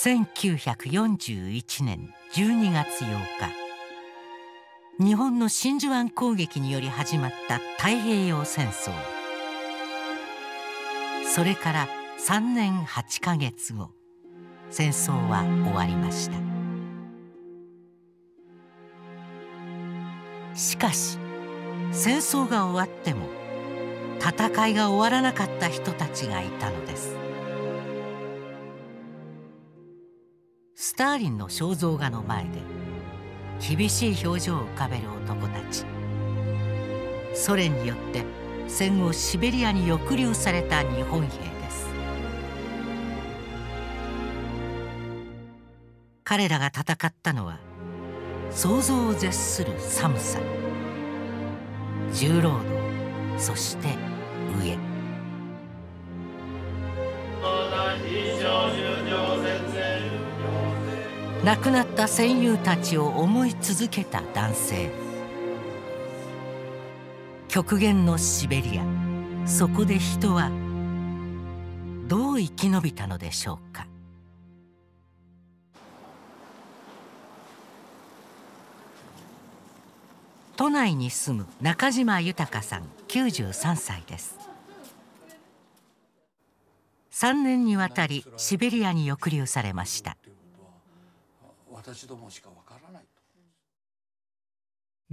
1941年12月8日。日本の真珠湾攻撃により始まった太平洋戦争。それから3年8ヶ月後。戦争は終わりました。しかし戦争が終わっても戦いが終わらなかった人たちがいたのです。ターリンの肖像画の前で厳しい表情を浮かべる男たち。ソ連によって戦後シベリアに抑留された日本兵です。彼らが戦ったのは想像を絶する寒さ。重労働そして上亡くなった戦友たちを思い続けた男性。極限のシベリア。そこで人はどう生き延びたのでしょうか。都内に住む中島豊さん93歳です。3年にわたりシベリアに抑留されました。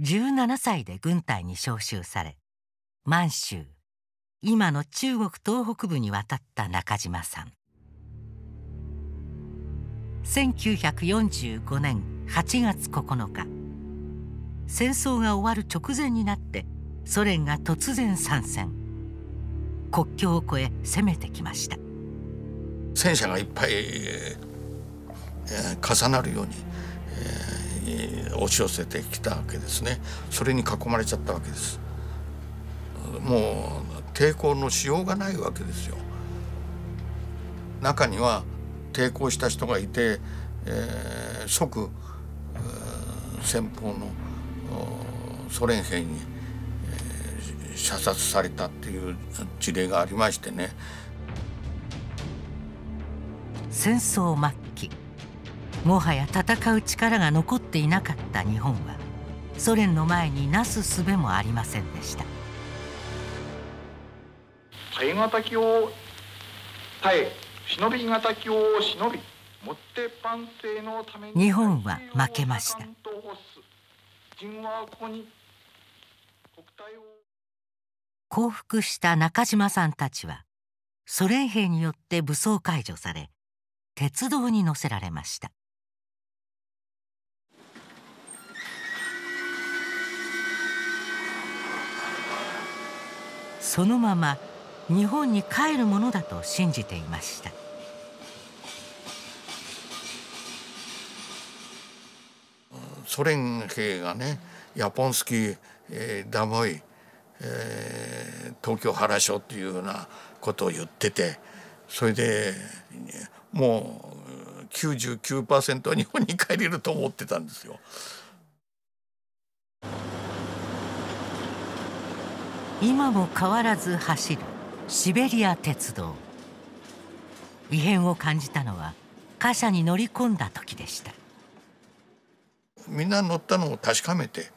17歳で軍隊に召集され満州今の中国東北部に渡った中島さん。1945年8月9日戦争が終わる直前になってソ連が突然参戦。国境を越え攻めてきました。戦車がいっぱい、えー、重なるように、えー、押し寄せてきたわけですね。それに囲まれちゃったわけです。もう抵抗のしようがないわけですよ。中には抵抗した人がいて、えー、即先方のソ連兵に、えー、射殺されたっていう事例がありましてね。戦争末もはや戦う力が残っていなかった日本はソ連の前になすすべもありませんでした。耐え難きを耐え忍び難きを忍び日本は負けました。降伏した中島さんたちはソ連兵によって武装解除され鉄道に乗せられましたそのまま日本に帰るものだと信じていましたソ連兵がねヤポンスキー、えー、ダモイ、えー、東京原署っていうようなことを言っててそれでもう99%は日本に帰れると思ってたんですよ。今も変わらず走るシベリア鉄道。異変を感じたのは貨車に乗り込んだ時でした。みんな乗ったのを確かめて、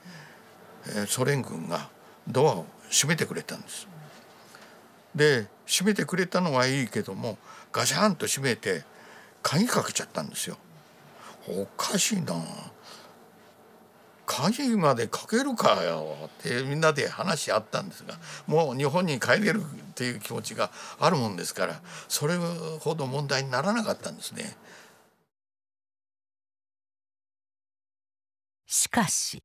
ソ連軍がドアを閉めてくれたんです。で閉めてくれたのはいいけどもガシャンと閉めて鍵かけちゃったんですよ。おかしいな鍵までかけるかよってみんなで話し合ったんですがもう日本に帰れるっていう気持ちがあるもんですからそれほど問題にならなかったんですね。しかし。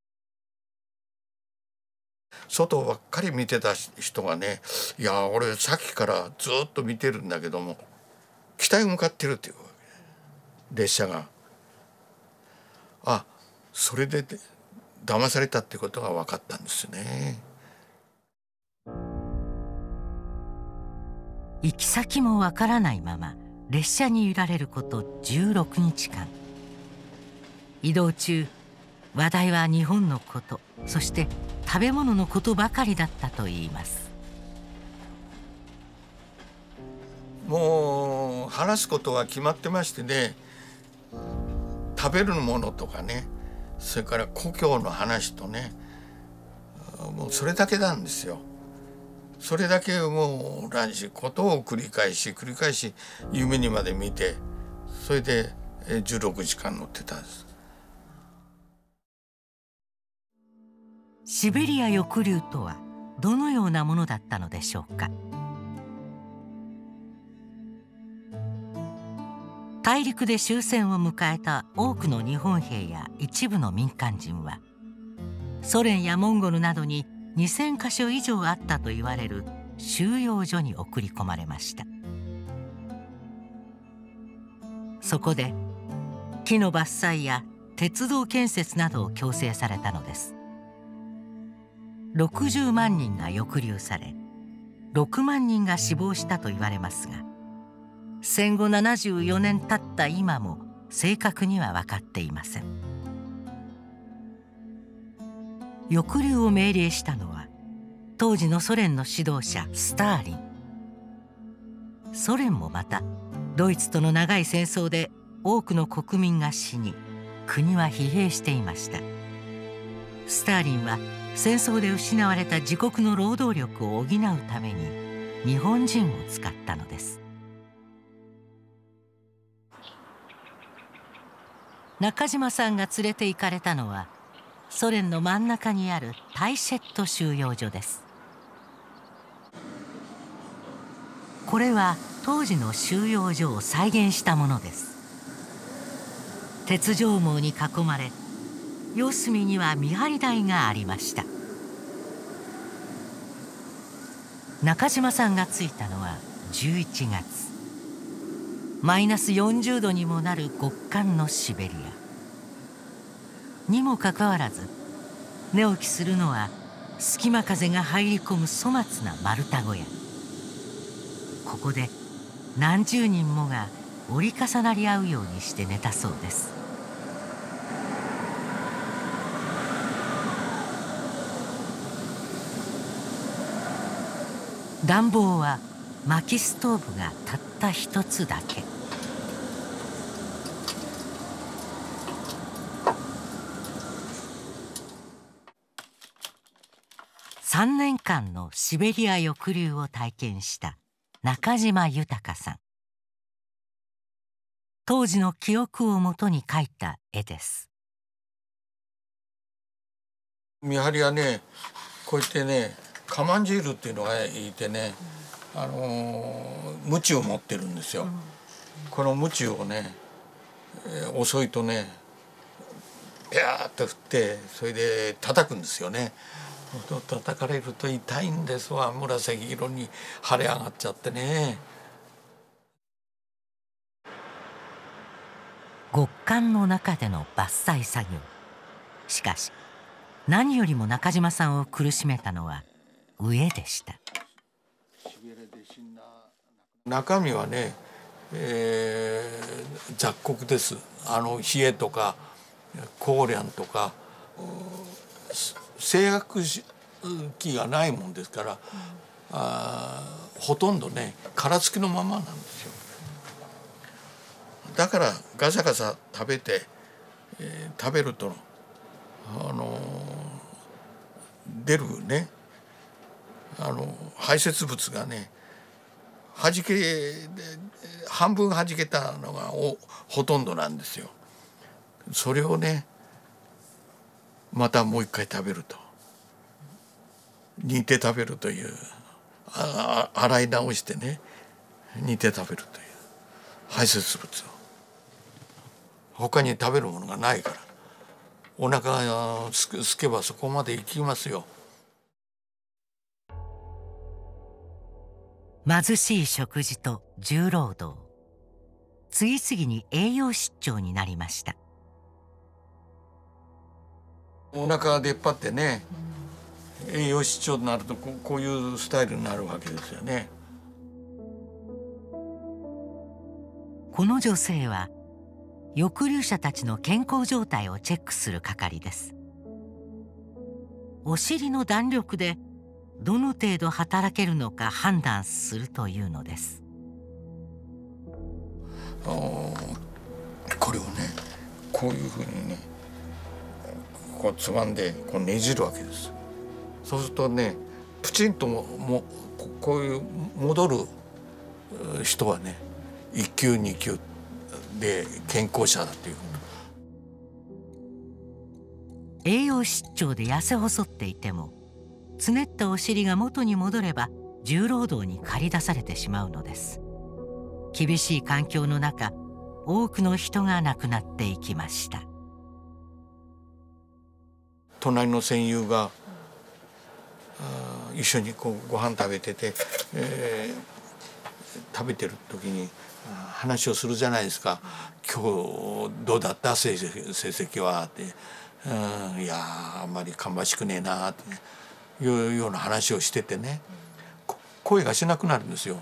外ばっかり見てた人がね「いや俺さっきからずっと見てるんだけども北へ向かってる」っていう列車が。あそれで騙されたってことが分かったんですね。行き先もわからないまま列車に揺られること16日間移動中話題は日本のことそして食べ物のことばかりだったといいますもう話すことは決まってましてね食べるものとかねそれから故郷の話とねもうそれだけなんですよ。それだけもう乱視ことを繰り返し繰り返し夢にまで見てそれで16時間乗ってたんですシベリア抑留とはどのようなものだったのでしょうか大陸で終戦を迎えた多くの日本兵や一部の民間人はソ連やモンゴルなどに2,000箇所以上あったと言われる収容所に送り込まれました。そこで木の伐採や鉄道建設などを強制されたのです。60万人が抑留され6万人が死亡したと言われますが戦後74年経った今も正確には分かっていません。抑留を命令したのは当時のソ連の指導者スターリン。ソ連もまたドイツとの長い戦争で多くの国民が死に国は疲弊していました。スターリンは戦争で失われた自国の労働力を補うために日本人を使ったのです。中島さんが連れて行かれたのはソ連の真ん中にあるタイシェット収容所です。これは当時の収容所を再現したものです。鉄条網に囲まれ四隅には見張り台がありました。中島さんが着いたのは11月。マイナス40度にもなる極寒のシベリア。にもかかわらず寝起きするのは隙間風が入り込む粗末な丸太小屋ここで何十人もが折り重なり合うようにして寝たそうです暖房は薪ストーブがたった一つだけ。3年間のシベリア抑留を体験した中島豊さん。当時の記憶をもとに描いた絵です。見張りはねこうやってねカマンジールっていうのがいてね、あのー、鞭を持ってるんですよ、うん、この鞭をね、えー、遅いとねビャーって振ってそれで叩くんですよね、叩かれると痛いんですわ。紫色に腫れ上がっちゃってね。極寒の中での伐採作業。しかし何よりも中島さんを苦しめたのは飢えでした。中身はね、えー、雑穀です。あの冷えとかコーリャンとか制約機がないもんですから、うん、あほとんどね殻付きのままなんですよ。だからガサガサ食べて、えー、食べるとあの出るねあの排泄物がねはじけ半分はじけたのがおほとんどなんですよ。それをねまたもう一回食べると煮て食べるというあ洗い直してね煮て食べるという排泄物を。他に食べるものがないから。お腹がすけばそこまで行きますよ。貧しい食事と重労働。次々に栄養失調になりました。お腹が出っ張ってね栄養失調になるとこういうスタイルになるわけですよね。この女性は抑留者たちの健康状態をチェックする係です。お尻の弾力でどの程度働けるのか判断するというのです。これをねこういうふうにねこうつまんでこうねじるわけですそうするとねプチンとももこういう戻る人はね1級2級で健康者だという栄養失調で痩せ細っていてもつねったお尻が元に戻れば重労働に駆り出されてしまうのです。厳しい環境の中多くの人が亡くなっていきました。隣の戦友が一緒にこうご飯食べてて、えー、食べてる時に話をするじゃないですか「今日どうだった？成績は」って「うんいやあんまり芳しくねえな」って。いうような話をしててね。声がしなくなるんですよ。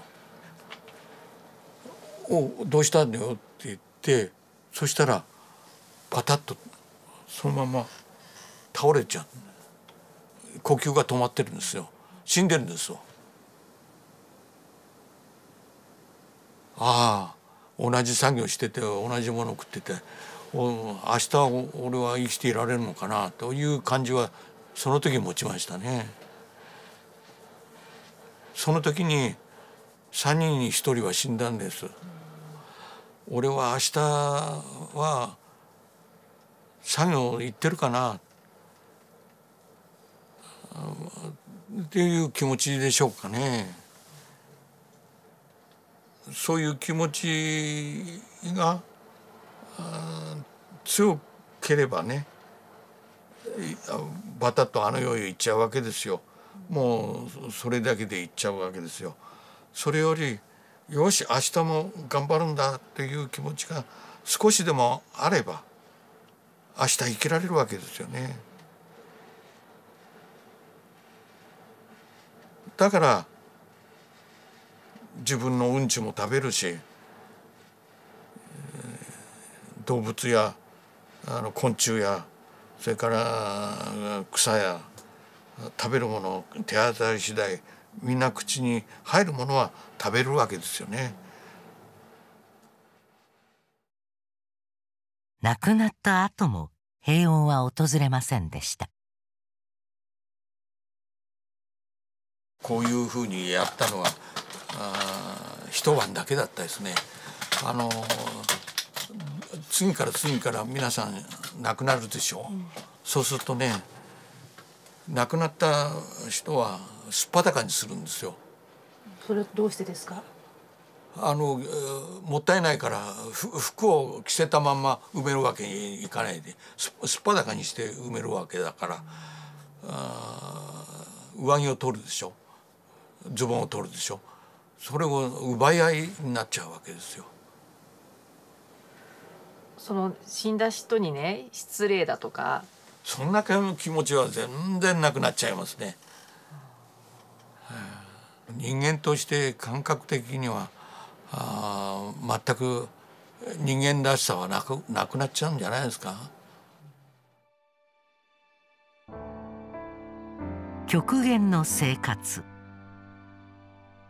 おどうしたんだよ？って言ってそしたらパタッとそのまま倒れちゃう。呼吸が止まってるんですよ。死んでるんですよああ同じ作業してて同じもの食ってて明日俺は生きていられるのかなという感じはその時持ちましたね。その時に3人に1人は死んだんです。俺は明日は作業行ってるかなっていう気持ちでしょうかね。そういう気持ちが強ければねバタッとあの世へ行っちゃうわけですよ。もうそれだけで行っちゃうわけですよ。それよりよし明日も頑張るんだという気持ちが少しでもあれば明日生きられるわけですよね。だから自分のうんちも食べるし動物やあの昆虫やそれから草や食べるもの手当たり次第みんな口に入るものは食べるわけですよね。亡くなった後も平穏は訪れませんでしたこういうふうにやったのはあ一晩だけだったですね。あの次から次から皆さん亡くなるでしょう、うん、そうするとね亡くなった人はすっぱだかにするんですよ。それどうしてですか？あのもったいないから服を着せたまま埋めるわけにいかないですっぱだかにして埋めるわけだから、あ上着を取るでしょズボンを取るでしょそれを奪い合いになっちゃうわけですよ。その死んだ人にね失礼だとかそんな気持ちは全然なくなっちゃいますね。人間として感覚的にはあ全く人間らしさはなくなくなっちゃうんじゃないですか。極限の生活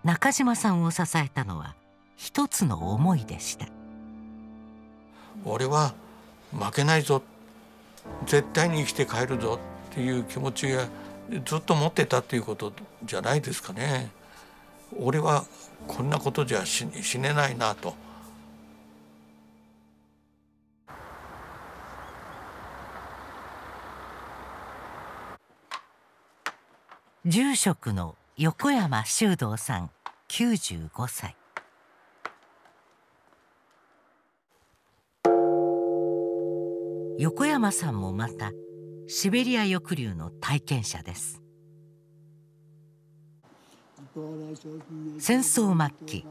中島さんを支えたのは一つの思いでした俺は負けないぞ絶対に生きて帰るぞっていう気持ちがずっと持ってたっていうことじゃないですかね。俺はこんなことじゃ死死ねないなと。住職の横山修道さん95歳横山さんもまたシベリア抑留の体験者です戦争末期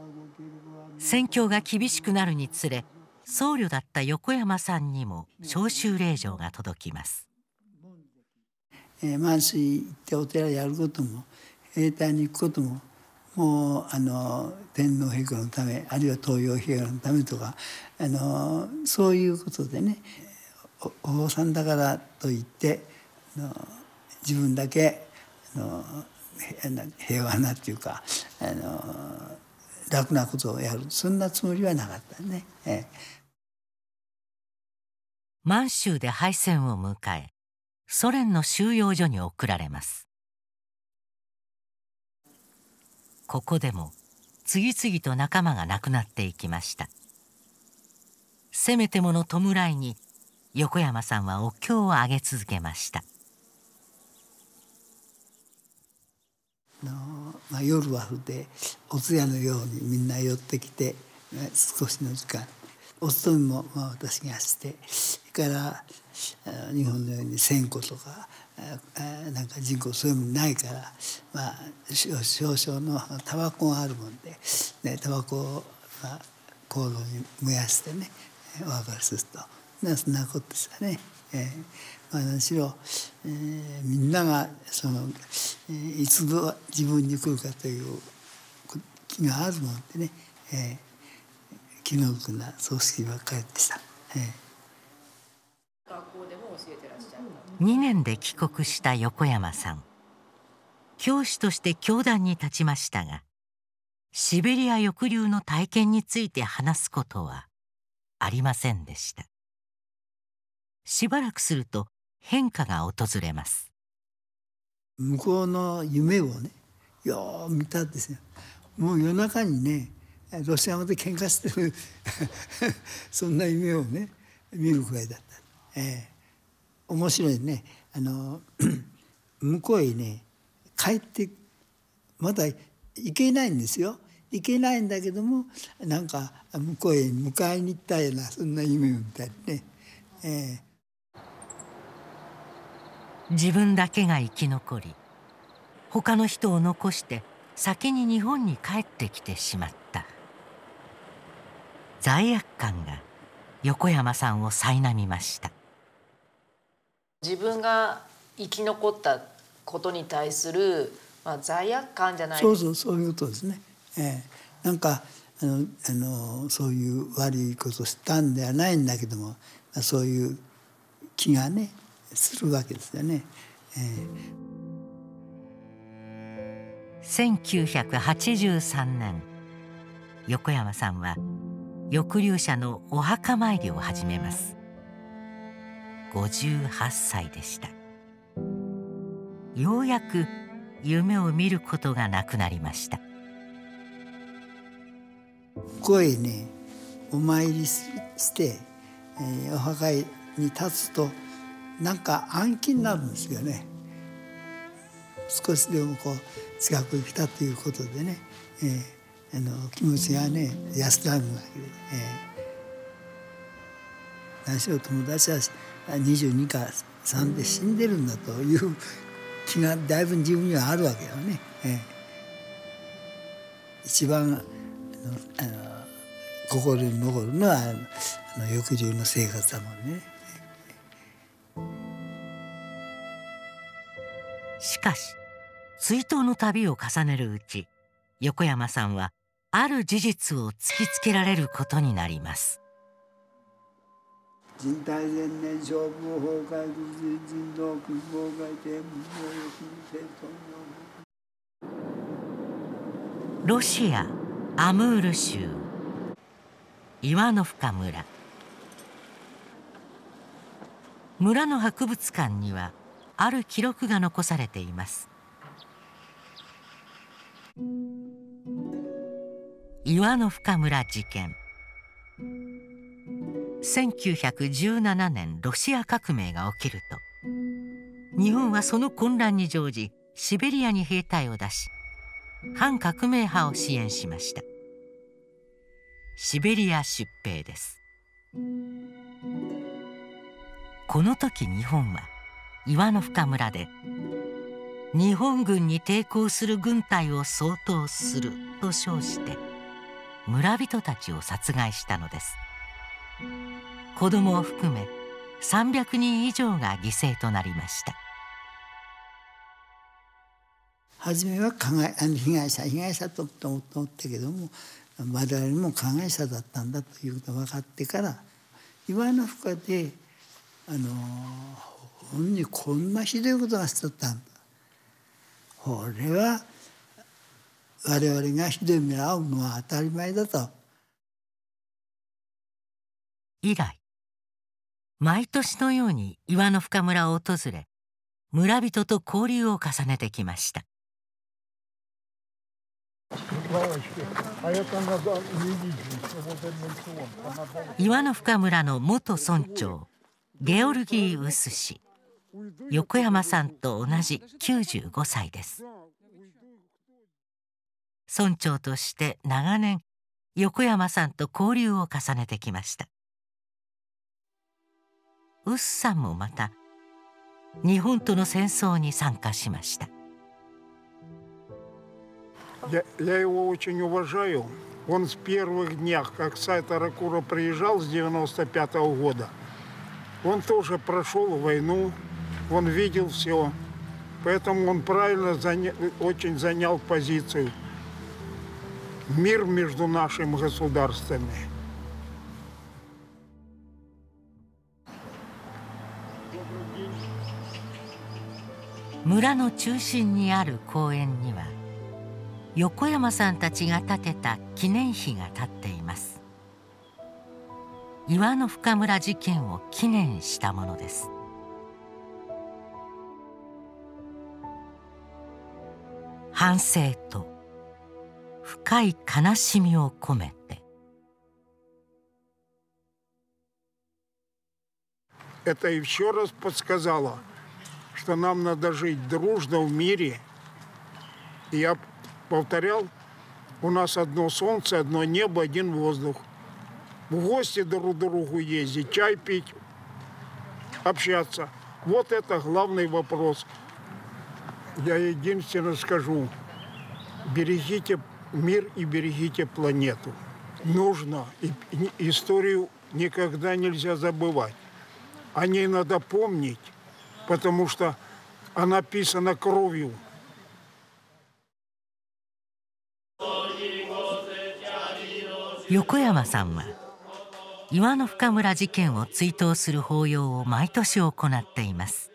戦況が厳しくなるにつれ僧侶だった横山さんにも召集令状が届きます。えー、満水行ってお寺やることも兵隊に行くことももうあの天皇陛下のためあるいは東洋陛下のためとかあのそういうことでねお坊さんだからといってあの自分だけあの平和なっていうかあの楽なことをやる。そんなつもりはなかったね。ええ。満州で敗戦を迎えソ連の収容所に送られます。ここでも次々と仲間が亡くなっていきました。せめてもの弔いに横山さんはお経をあげ続けました、まあ、夜はふでお通夜のようにみんな寄ってきて、少しの時間お勤めも、まあ、私がしてそれから日本のように線香とかなんか人口そういうものないから、まあ、少々のタバコがあるもんで、ね、タバコを、まあ、コードに燃やしてねお別れするとなそんなことですよね。えーまあ、何しろ、えー、みんながその、えー、いつ自分に来るかという気があるもんでね、えー、気の毒な葬式ばっかりでした。えー2年で帰国した横山さん。教師として教壇に立ちましたがシベリア抑留の体験について話すことはありませんでした。しばらくすると変化が訪れます。向こうの夢をねよう見たんですよ。もう夜中にねロシア語で喧嘩してる そんな夢をね見るくらいだった、え。面白いね。あの 向こうへね帰ってまだ行けないんですよ。行けないんだけどもなんか向こうへ迎えに行ったようなそんな夢を見たりね、えー、自分だけが生き残り他の人を残して先に日本に帰ってきてしまった。罪悪感が横山さんを苛みました。自分が生き残ったことに対する、まあ、罪悪感じゃないそうそうそういうことですね。えー、なんかあのあのそういう悪いことしたんではないんだけどもそういう気がねするわけですよね。えー、1983年横山さんは抑留者のお墓参りを始めます。58歳でした。ようやく夢を見ることがなくなりました。声ねお参りして、えー、お墓に立つとなんか暗記になるんですよね。少しでもこう近くに来たということでね、えー、あの気持ちがね安らぐわけで、えー、何しろ友達は22か3で死んでるんだという気がだいぶ自分にはあるわけよね。ええ、一番あのあの心に残るのはあの抑留の生活だもんね。しかし追悼の旅を重ねるうち横山さんはある事実を突きつけられることになります。人体前年消防崩壊人道崩壊天ロシアアムール州イワノフカ村。村の博物館にはある記録が残されています。イワノフカ村事件。1917年ロシア革命が起きると日本はその混乱に乗じシベリアに兵隊を出し反革命派を支援しました。シベリア出兵です。この時日本は岩の深村で日本軍に抵抗する軍隊を掃討すると称して村人たちを殺害したのです。子供を含め300人以上が犠牲となりました初めは加害あの被害者被害者と思ったけども我々も加害者だったんだということが分かってから岩の深であの本にこんなひどいことがしとったんだこれは我々がひどい目に遭うのは当たり前だと。以来毎年のように岩の深村を訪れ村人と交流を重ねてきました。岩の深村の元村長ゲオルギー・ウス氏。横山さんと同じ95歳です。村長として長年横山さんと交流を重ねてきました。ウスさんもまた日本との戦争に参加しました Я, я его очень уважаю. Он с первых днях, как Сайт Аракура приезжал с 95 -го года, он тоже прошел войну, он видел все. Поэтому он правильно заня... очень занял позицию. Мир между нашими государствами. 村の中心にある公園には横山さんたちが建てた記念碑が立っています岩の深村事件を記念したものです反省と深い悲しみを込めて Это еще раз подсказало, что нам надо жить дружно в мире. Я повторял, у нас одно солнце, одно небо, один воздух. В гости друг к другу ездить, чай пить, общаться. Вот это главный вопрос. Я единственно скажу, берегите мир и берегите планету. Нужно. И историю никогда нельзя забывать. О ней надо помнить, потому что она писана кровью. 横山さんは岩の深村事件を追悼する法要を毎年行っています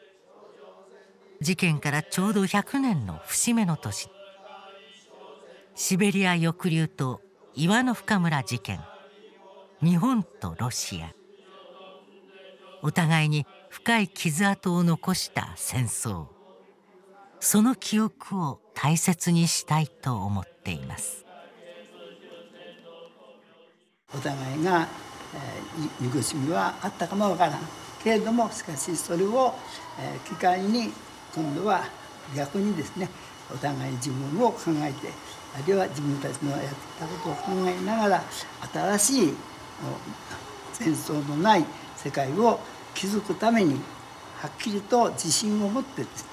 事件からちょうど100年の節目の年シベリア抑留と岩の深村事件日本とロシアお互いに 深い傷跡を残した戦争。その記憶を大切にしたいと思っています。お互いが、えー、憎しみはあったかもわからんけれどもしかしそれを、えー、機会に今度は逆にですねお互い自分を考えてあるいは自分たちのやったことを考えながら新しい戦争のない世界を築くためにはっきりと自信を持ってです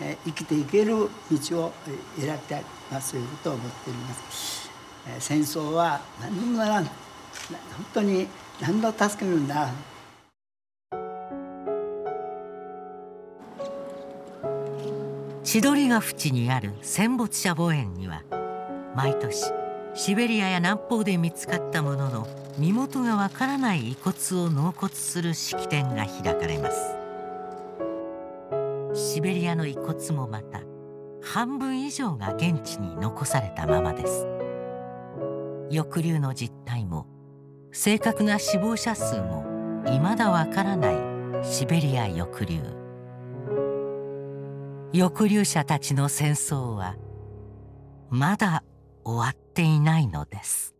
ね生きていける道を選びたい、まあ、そういうことを思っております。戦争は何にもならん本当に何の助けにもならん千鳥ヶ淵にある戦没者墓園には毎年シベリアや南方で見つかったものの身元がわからない遺骨を納骨する式典が開かれます。シベリアの遺骨もまた半分以上が現地に残されたままです。抑留の実態も正確な死亡者数も未だわからないシベリア抑留。抑留者たちの戦争はまだ終わっていないのです。